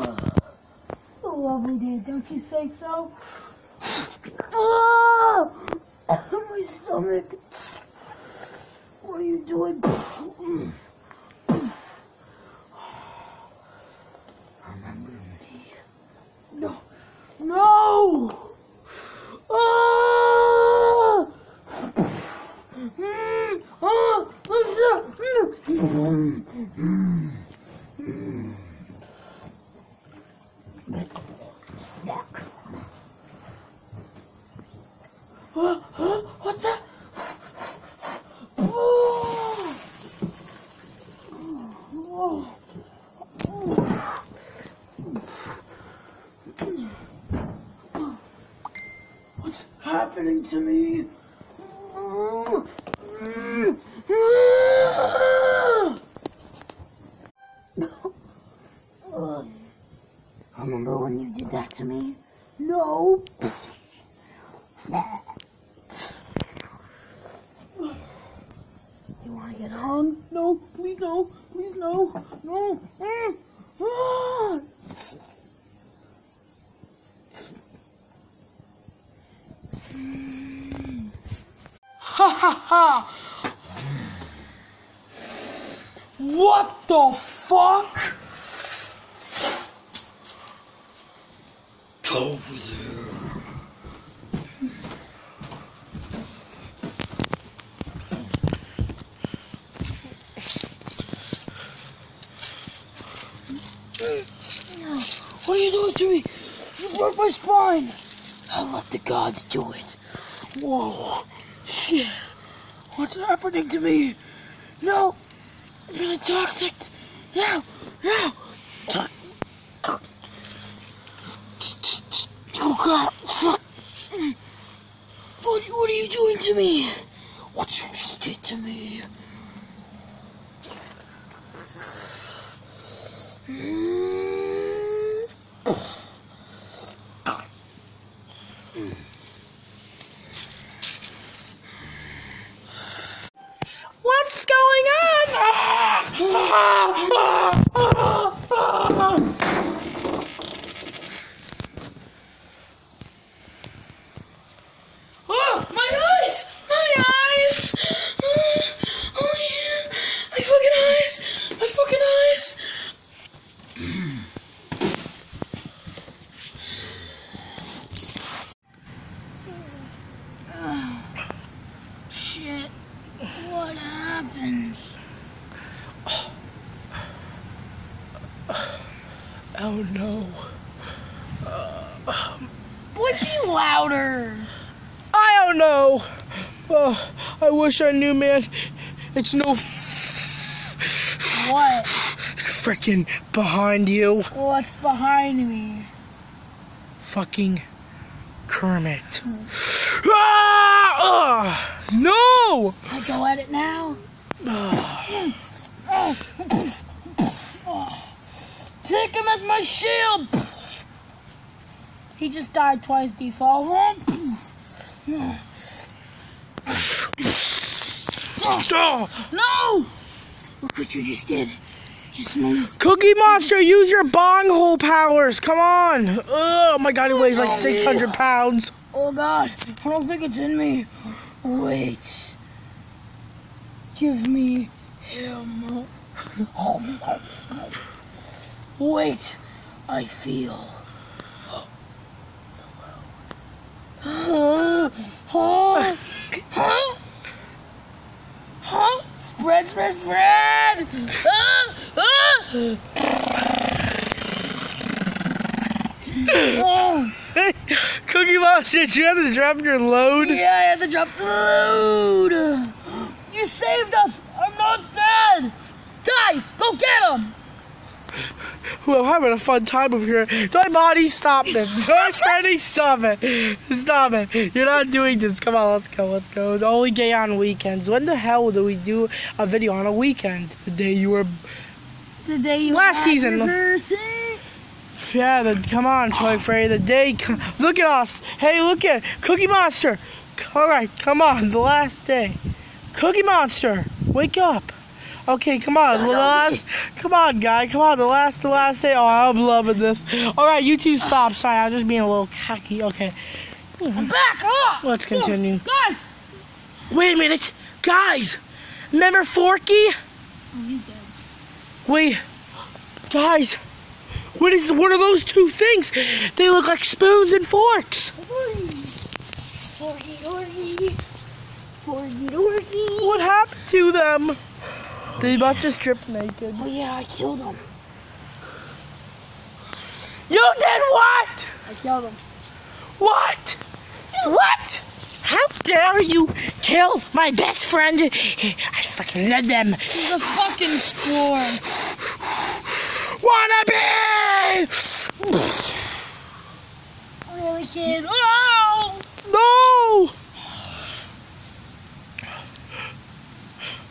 Oh, lovely day, don't you say so? Oh, my stomach. What are you doing? Remember me. No. No! Ah! Mm, ah, mm, mm. What- huh? What's that? Oh! Oh! What's happening to me? I remember when you did that to me. No. You want to get hung? No, please no, please no, no. Ah. Ha ha ha! What the fuck? Over there. What are you doing to me? You broke my spine. I'll let the gods do it. Whoa. Shit. What's happening to me? No. I'm gonna toxic. No. No. Oh god. Fuck. What, what are you doing to me? What you just did to me? What's going on? Oh, my eyes! My eyes! Holy shit! My fucking eyes! My fucking eyes! Shit. What happens? Oh no. Boy, be louder! I don't know. Oh, I wish I knew, man. It's no What? frickin' behind you. What's behind me? Fucking Kermit. Ah! Ugh. no! I go at it now? Take him as my shield! He just died twice, default. Oh. No! Look what you just did. Just move. Cookie Monster, use your bong hole powers. Come on. Oh my god, he weighs like 600 pounds. Oh god, I don't think it's in me. Wait. Give me him. Wait, I feel. Huh? Huh? Huh? Spread, spread, spread! Ah! Ah! Oh! Cookie Monster, did you have to drop your load? Yeah, I had to drop the load. You saved us. I'm not dead. Guys, go get him. Well, I'm having a fun time over here. My body, stop it. My Freddy, stop it. Stop it. You're not doing this. Come on, let's go, let's go. It's only gay on weekends. When the hell do we do a video on a weekend? The day you were... The day you Last season. Yeah, the, come on, Toy Freddy. The day... Look at us. Hey, look at Cookie Monster. All right, come on. The last day. Cookie Monster, wake up. Okay, come on. The last, come on, guy. Come on. The last, the last day. Oh, I'm loving this. All right, you two stop. Sorry, I was just being a little cocky. Okay, I'm back. Oh, let's continue. guys. Wait a minute, guys. Remember Forky? Oh, he's dead. Wait, guys. What is what are those two things? They look like spoons and forks. Forky, forky, forky, forky. What happened to them? They must have stripped naked. Oh yeah, I killed him. You did what? I killed him. What? What? How dare you kill my best friend? I fucking love them. He's a fucking scorn. Wannabe! Really, kid? Oh! No!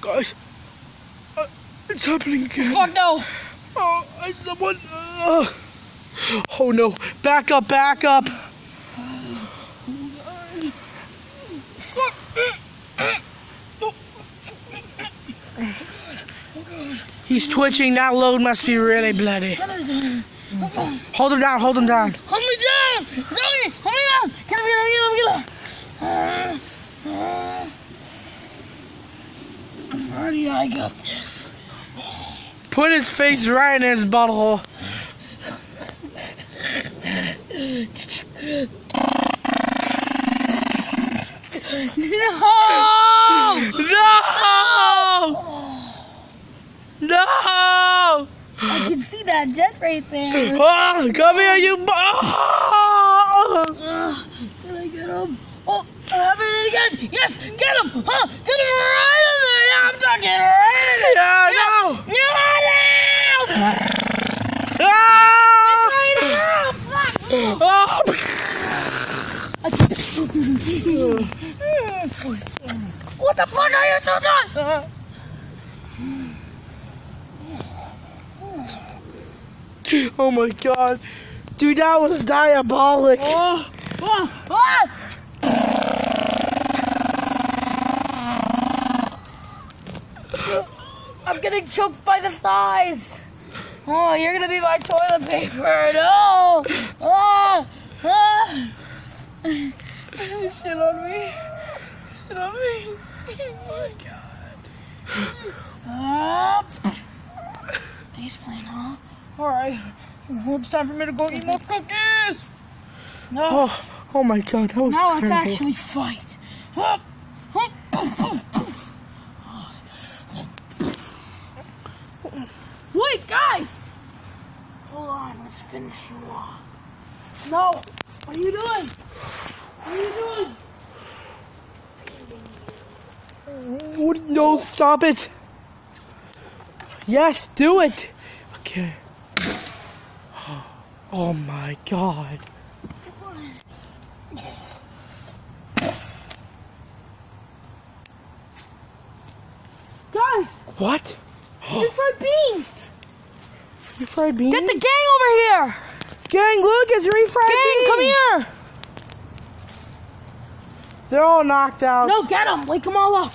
Guys, uh, it's happening again. Fuck no! Oh, someone. Uh, oh no! Back up! Back up! He's twitching. That load must be really bloody. Hold him down. Hold him down. Hold me down! Zoe! Hold me down! Get him, get him, get him, get him! Already, I got this. Put his face right in his butthole. No! No! No! I can see that jet right there. Oh, come here, you. Oh! Ugh, did I get him? Oh, I have it again. Yes, get him. Huh? Get him right in there. Yeah, I'm talking right in there. Yeah, no! Yeah, no. Ah! Right now. Fuck. Oh! What the fuck are you so doing? Oh my god. Dude, that was diabolic. Oh, oh, oh. I'm getting choked by the thighs. Oh, you're gonna be my toilet paper. No. Oh, ah. Shit on me. Shit on me. Oh my god. Face plant, huh? Alright. It's time for me to go eat more cookies. No. Oh, oh my god, that was Now let's actually fight. Wait, guys! Hold on, let's finish you off. No! What are you doing? What are you doing? What- No, stop it. Yes, do it. Okay. Oh my god. Guys, What? you fried beans! You fried beans? Get the gang over here! gang, look, it's refried Gang, beans. come here! They're all knocked out. No, get them! Wake them all up!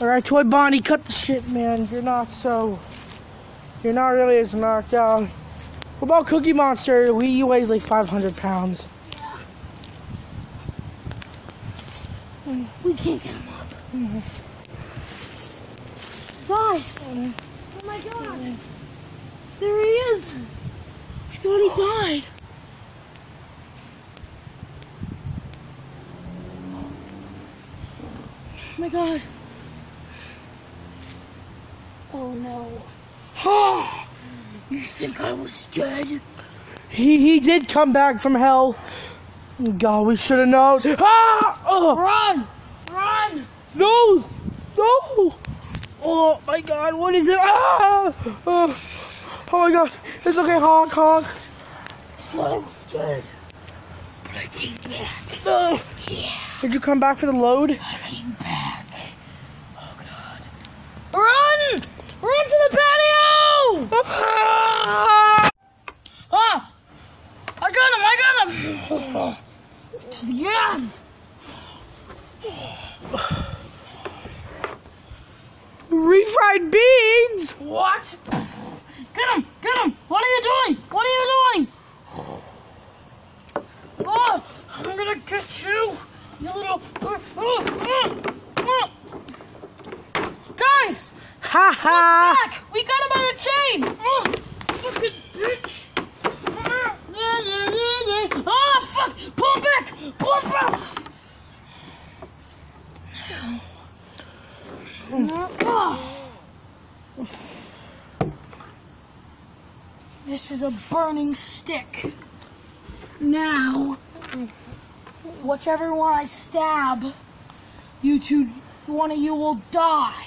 All right, Toy Bonnie, cut the shit, man. You're not so. You're not really as knocked out. What about Cookie Monster? We weighs like 500 pounds. We can't get him up. Guys! Oh my god! There he is! I thought he died. My god. Oh no. you think I was dead? He he did come back from hell. God, we should have known. Ah! Oh, Run! Run! no! No! Oh my God! What is it? Ah! Oh, oh my God! It's okay. Honk honk. I was dead. But I came back. Ah. Yeah, did you come back for the load? I'm back. Oh god. Run! Run to the patio! ah! ah! I got him! I got him! yes! Refried beans! What? Get him! Get him! What are you? This is a burning stick. Now, whichever one I stab, you two, one of you will die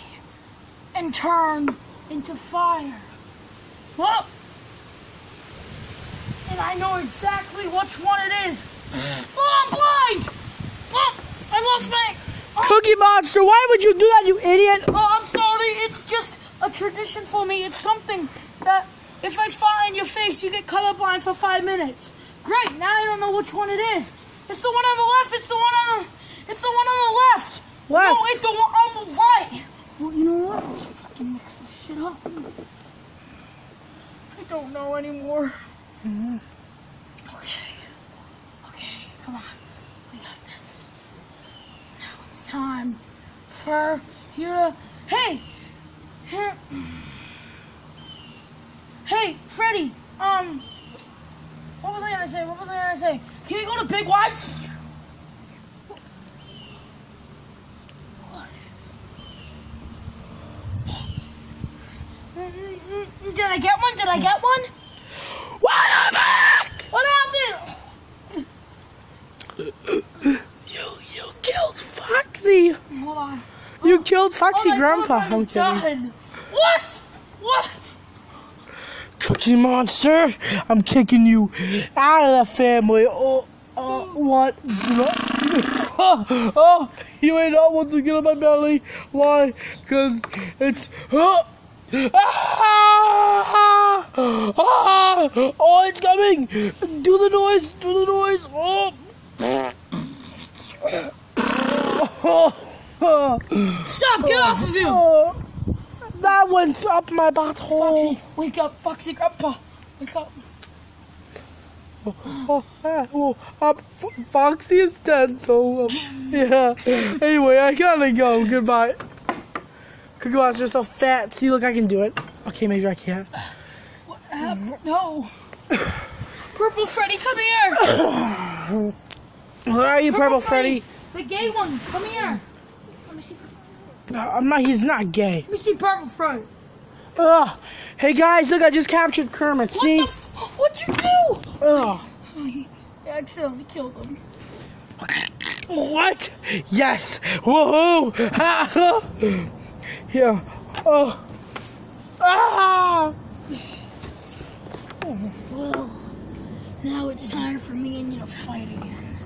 and turn into fire. Well, and I know exactly which one it is. Oh, I'm blind! Oh, I lost my. Oh, Cookie Monster, why would you do that, you idiot? Oh, I'm sorry. It's just a tradition for me. It's something that if I fire in your face, you get colorblind for five minutes. Great. Now I don't know which one it is. It's the one on the left. It's the one on the. It's the one on the left. Left. No, it's the one on the right. Well, you know what? Let's fucking mix this shit up. I don't know anymore. Mhm. Okay. Okay. Come on. We got this. Now it's time for you to. Hey! Hey, Hey, Freddy! Um. What was I gonna say? What was I gonna say? Can we go to Big White's? Did I get one? Did I get one? What the fuck? What happened? You, you killed Foxy. Hold on. You killed Foxy oh, Grandpa. God, I'm kidding. done. What? What? Cookie Monster, I'm kicking you out of the family. Oh, uh, what? Oh, oh, you ain't not want to get on my belly. Why? Because it's. Oh, ah, ah, oh, it's coming. Do the noise. Do the noise. Oh. Oh, oh, Stop! Get off of him! Oh. That went up my butthole. Foxy, wake up, Foxy Grandpa. Wake up. Oh, oh, ah, oh, um, Foxy is dead, so, um, yeah. Anyway, I gotta go. Goodbye. Cookie Monster, you're so fat. See, look, I can do it. Okay, maybe I can't. What happened? No. Purple Freddy, come here. Where are you, Purple Freddy? The gay one, come here. Let me see. No, I'm not, he's not gay. Let me see Purple Freddy. Ugh. Hey, guys, look, I just captured Kermit. What See? the? F- what'd you do? Ugh. I accidentally killed him. What? Yes. Woohoo. Ha, ha. yeah. Oh. Ah. Well, now it's time for me and you to fight again.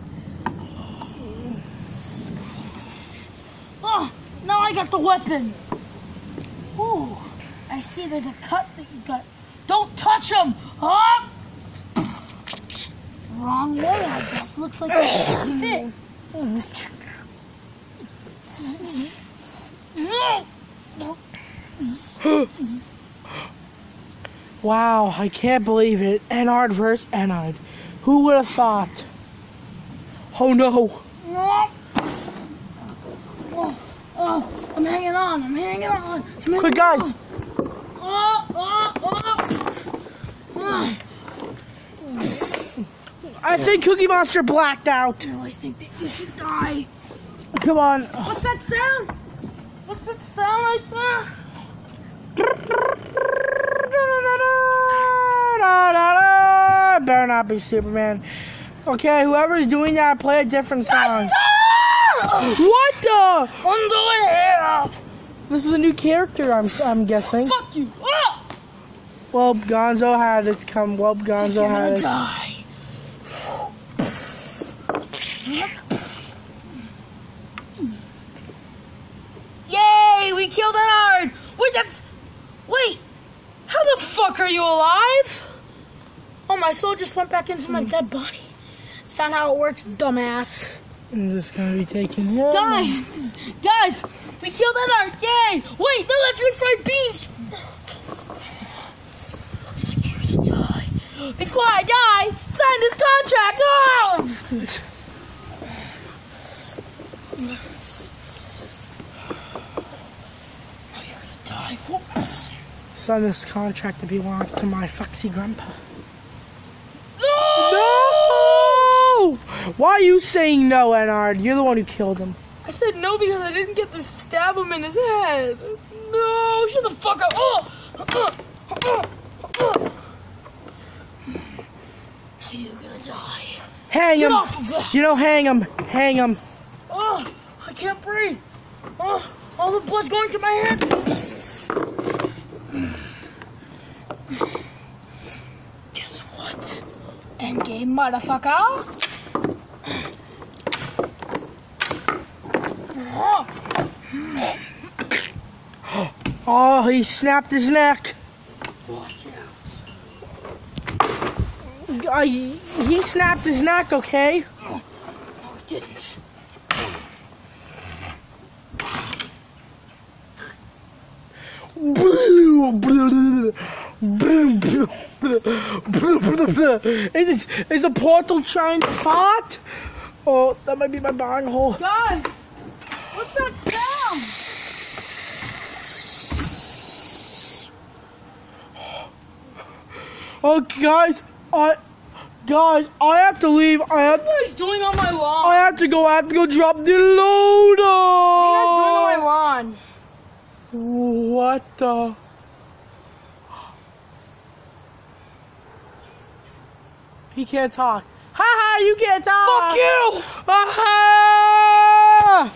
Oh, now I got the weapon. Ooh, I see there's a cut that you got. Don't touch him! Up! Wrong way, I guess. Looks like it fit. Wow, I can't believe it. Ennard versus Ennard. Who would have thought? Oh. No. Oh, I'm hanging on. I'm hanging on. I'm hanging Quick, guys. on. Oh, oh, oh. Oh. I think Cookie Monster blacked out. No, I think that you should die. Come on. What's that sound? What's that sound right there? Better not be Superman. Okay, whoever's doing that, play a different song. What the? Underwear! This is a new character, I'm I'm guessing. Fuck you! Ah! Well, Gonzo had it come. Well, Gonzo You're had it. die. Yay! We killed Ennard! Wait, that's. Wait! How the fuck are you alive? Oh, my soul just went back into my dead body. It's not how it works, dumbass. I'm just gonna be taking him. Guys, guys, we killed Ennard, yay! Wait, no, that's refried beans! Looks like you're gonna die. Before I die, sign this contract! Oh! Now you're gonna die. Sign this contract to belongs to my foxy grandpa. No! No! Why are you saying no, Ennard? You're the one who killed him. I said no because I didn't get to stab him in his head. No, shut the fuck up. Oh! Uh, uh, uh. You're gonna die. Hang Get him. off of that. You know, hang him. Hang him. Oh, I can't breathe. Oh, all the blood's going to my head. Guess what? Endgame, motherfucker. Oh, Oh, he snapped his neck. watch out. I, he snapped his neck, okay? No, it didn't. Is, is a portal trying to fart? Oh, that might be my barn hole. Guys, what's that sound? Oh, guys, I, guys, I have to leave. I have, What are you guys doing on my lawn? I have to go. I have to go drop the load. What are you guys doing on my lawn? What the? He can't talk. Ha ha! You can't talk. Fuck you! Ah!